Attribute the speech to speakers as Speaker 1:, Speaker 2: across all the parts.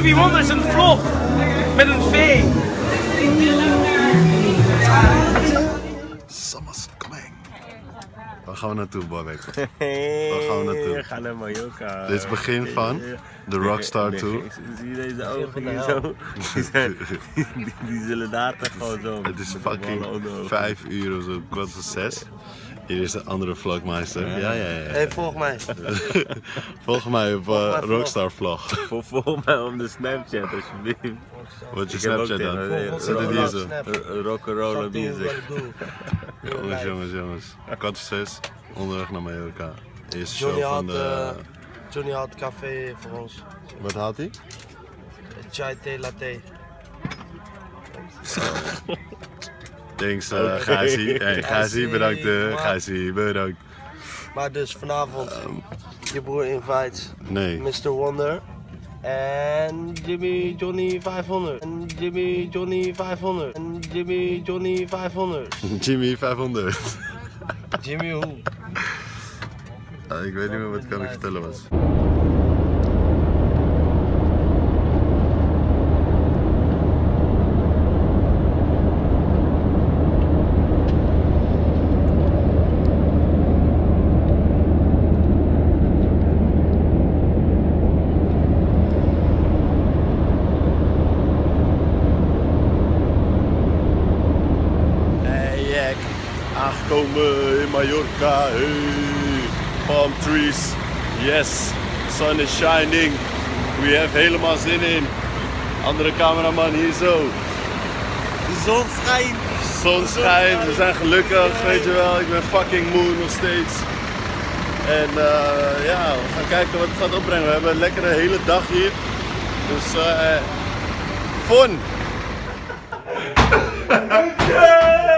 Speaker 1: Stevie Wonder is een vlog. Met een V.
Speaker 2: Summer's coming. Waar gaan we naartoe, Bobek? Waar gaan we naartoe?
Speaker 3: We gaan naar Mallorca.
Speaker 2: Dit is het begin van de Rockstar Tour.
Speaker 3: Zie je deze ogen hier zo? Die, zullen later gewoon zo.
Speaker 2: Het is fucking
Speaker 3: onder de ogen.
Speaker 2: 5 uur of zo, kwart voor 6. Hier is de andere vlogmeister. Ja, ja, ja.
Speaker 4: Hey, volg mij.
Speaker 2: Volg mij op uh, Rockstar vlog.
Speaker 3: Voor volg mij om de Snapchat alsjeblieft.
Speaker 2: Wat je
Speaker 3: Ik
Speaker 2: Snapchat dan?
Speaker 3: tegen-
Speaker 2: Zet het hier zo.
Speaker 3: Rock'n'roll music.
Speaker 2: Jongens, jongens, jongens. Kwart voor 6, onderweg naar Mallorca. Eerste show
Speaker 4: Johnny
Speaker 2: van
Speaker 4: had,
Speaker 2: de...
Speaker 4: eh, Johnny had café voor ons.
Speaker 2: Wat haalt hij?
Speaker 4: Chai thee latte.
Speaker 2: Thanks, uh, Gazi. Hey, Gazi, bedankt. eh, Gazi, bedankt.
Speaker 4: Maar dus vanavond, je broer invites
Speaker 2: Nee.
Speaker 4: Mr. Wonder. En Jimmy Johnny 500. En Jimmy Johnny 500. En Jimmy Johnny 500.
Speaker 2: Jimmy 500.
Speaker 4: Jimmy hoe?
Speaker 2: Ah, ik weet niet meer wat ik het vertellen was. In Mallorca. Hey. Palm trees. Yes. Sun is shining. We have helemaal zin in. Andere cameraman hier zo.
Speaker 4: De zon schijnt.
Speaker 2: Zon schijnt, we zijn gelukkig, weet je wel. Ik ben fucking moe nog steeds. En eh, ja, we gaan kijken wat het gaat opbrengen. We hebben een lekkere hele dag hier. Dus eh. fun!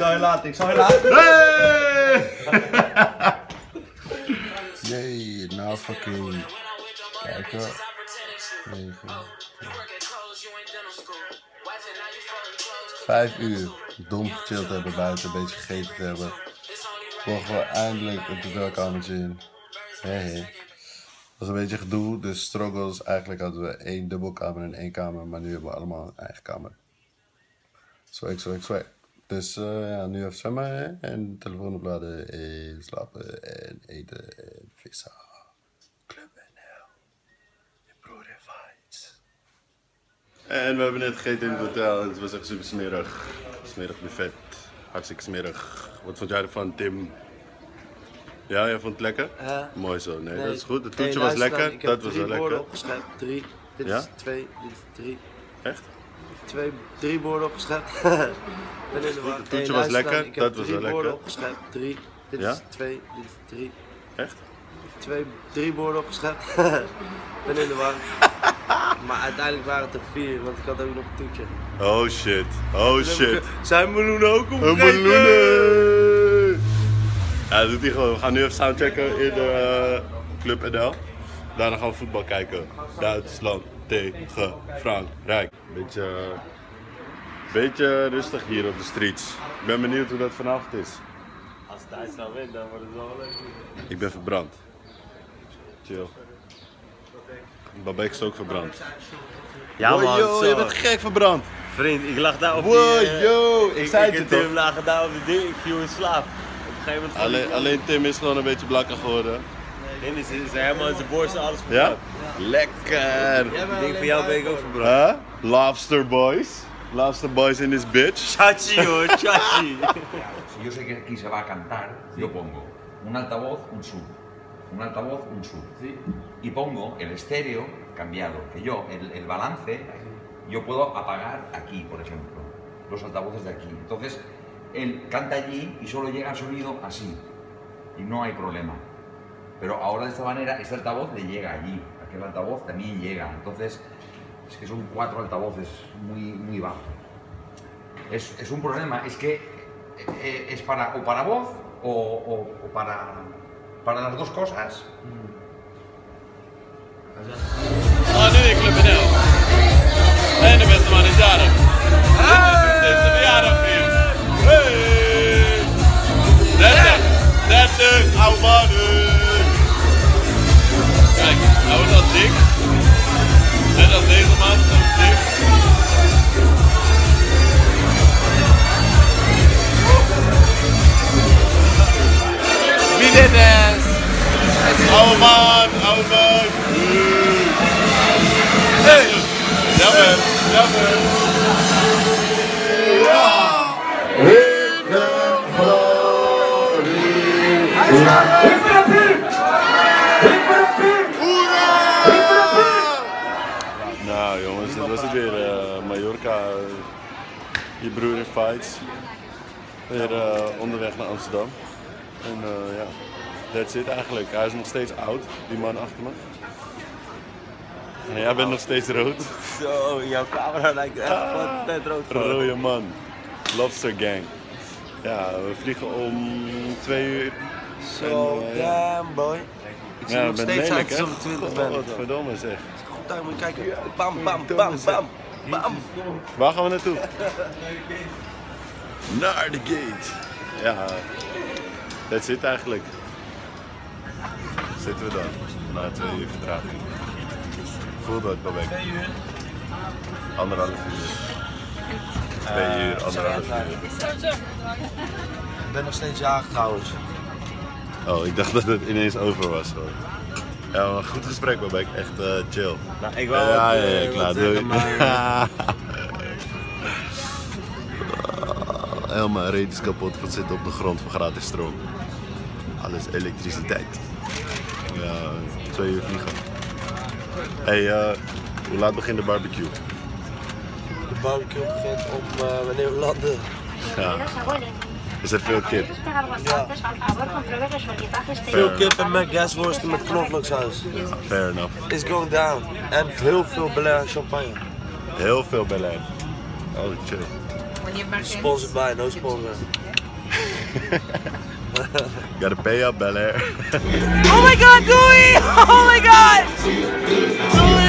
Speaker 4: zal je laten, ik zal je laten.
Speaker 2: Hey! Nee, nou fucking. Kijken. Negen. Vijf uur. Dom gechilled hebben buiten, een beetje gegeten te hebben. Mogen we eindelijk het hotelkamertje in. Hé hé. was een beetje gedoe, dus struggles. Eigenlijk hadden we één dubbelkamer en één kamer, maar nu hebben we allemaal een eigen kamer. Swag, swag, swag. Dus eh, ja, nu even zwemmen hè, en telefoon opladen en slapen en eten en vissen. Club NL. Je broer invites. En we hebben net gegeten in het hotel en het was echt super smerig. Smerig buffet. Hartstikke smerig. Wat vond jij ervan, Tim? Ja, jij vond het lekker?
Speaker 4: Ja.
Speaker 2: Mooi zo, nee,
Speaker 4: Nee.
Speaker 2: dat is goed. Het toetje was lekker,
Speaker 4: Ik heb
Speaker 2: dat was
Speaker 4: drie
Speaker 2: wel lekker.
Speaker 4: opgeschreven. Drie. Dit
Speaker 2: Ja?
Speaker 4: is twee, dit is drie.
Speaker 2: Echt?
Speaker 4: Twee, drie borden opgeschreven. Ik ben in de war.
Speaker 2: Het toetje was lekker,
Speaker 4: ik heb
Speaker 2: dat was
Speaker 4: drie
Speaker 2: wel
Speaker 4: borden
Speaker 2: lekker.
Speaker 4: opgeschreven. Drie. Dit
Speaker 2: Ja?
Speaker 4: is twee, dit is drie.
Speaker 2: Echt?
Speaker 4: Twee, drie borden opgeschreven. Ik ben in de war. maar uiteindelijk waren het er vier, want ik had ook nog een toetje.
Speaker 2: Oh shit, oh shit.
Speaker 4: Zijn meloenen ook
Speaker 2: Een meloenen! Ja, dat doet hij gewoon. We gaan nu even soundchecken in de eh, Club NL. Daarna gaan we voetbal kijken. Duitsland tegen Frankrijk. Beetje, beetje rustig hier op de streets. Ik ben benieuwd hoe dat vanavond is.
Speaker 3: Als Duitsland wint, dan wordt het wel leuk.
Speaker 2: Ik ben verbrand. Chill. Babek is ook verbrand.
Speaker 3: Ja
Speaker 2: Wow,
Speaker 3: man,
Speaker 2: yo,
Speaker 3: zo.
Speaker 2: je bent gek verbrand.
Speaker 3: Vriend, ik lag daar op
Speaker 2: Wow,
Speaker 3: die... eh,
Speaker 2: yo, ik zei het
Speaker 3: en
Speaker 2: je
Speaker 3: Tim lagen daar op de ding, ik viel in slaap. Op een gegeven moment...
Speaker 2: Alleen, alleen Tim is gewoon een beetje blakker geworden.
Speaker 3: Tim is, is helemaal in zijn borst alles
Speaker 2: Ja?
Speaker 3: verbrand.
Speaker 2: Lekker!
Speaker 3: Ik denk van jou ben ik ook verbrand.
Speaker 2: Huh? Lobster boys. Lobster boys in this bitch.
Speaker 3: Chachi hoor, chachi.
Speaker 5: Si yo sé que aquí se va a cantar, yo pongo un altavoz, un sub, un altavoz, un sub. Y pongo el estéreo cambiado, que yo, el, el balance, yo puedo apagar aquí, por ejemplo, los altavoces de aquí. Entonces, él canta allí y solo llega el sonido así, y no hay problema. Pero ahora de esta manera, este altavoz le llega allí, aquel altavoz también llega. Entonces, es que son cuatro altavoces muy, muy bajos. Es, es un problema, es que eh, es para o para voz o, o- o para, para las dos cosas.
Speaker 2: Ah, nu man dik. Net als deze man, ook dik.
Speaker 4: Wie dit is?
Speaker 2: Oude man, oude man. Hey. Jammer, jammer. Je broer in fights. Weer eh, onderweg naar Amsterdam. En eh, ja, that's it eigenlijk. Hij is nog steeds oud, die man achter me. En jij bent nog steeds rood.
Speaker 3: Zo, jouw camera lijkt echt wat net rood.
Speaker 2: Rode man. Lobster gang. Ja, we vliegen om twee uur.
Speaker 4: Zo,
Speaker 2: En, eh,
Speaker 4: damn boy. Ik zie
Speaker 2: Ja,
Speaker 4: nog steeds uit
Speaker 2: lelijk
Speaker 4: alsof ik 20 ben.
Speaker 2: Wat verdomme zeg.
Speaker 4: Goed daar moet je kijken. Bam, bam, bam, bam. Bam.
Speaker 2: Waar gaan we naartoe? Naar de gate. Ja, that's it eigenlijk. Zitten we dan, na twee uur vertraging. Voel dat, Babek? Uur. Anderhalf uur. Twee uur, anderhalf uur.
Speaker 4: Ik ben nog steeds jager trouwens.
Speaker 2: Oh, ik dacht dat het ineens over was gewoon. Ja, maar goed gesprek, Babek. Echt eh, chill.
Speaker 3: Nou, ik wou
Speaker 2: Ja, ja, ja, klaar. Doei.
Speaker 3: maar...
Speaker 2: Helemaal reet is kapot, wat zit op de grond voor gratis stroom. Alles elektriciteit. Ja, twee uur vliegen. hey, eh, hoe laat begint de barbecue?
Speaker 4: De barbecue begint om eh, wanneer we landen.
Speaker 2: Ja. Is er veel kip?
Speaker 4: Veel kip en met gasworsten met knoflooksaus.
Speaker 2: Fair enough.
Speaker 4: It's going down. En heel veel Belair champagne.
Speaker 2: Heel veel Berlijn. Oh, chill.
Speaker 4: Sponsored by, no sponsor.
Speaker 2: Gotta pay up, Bel Air.
Speaker 1: Oh my god, Dewey! Oh my god!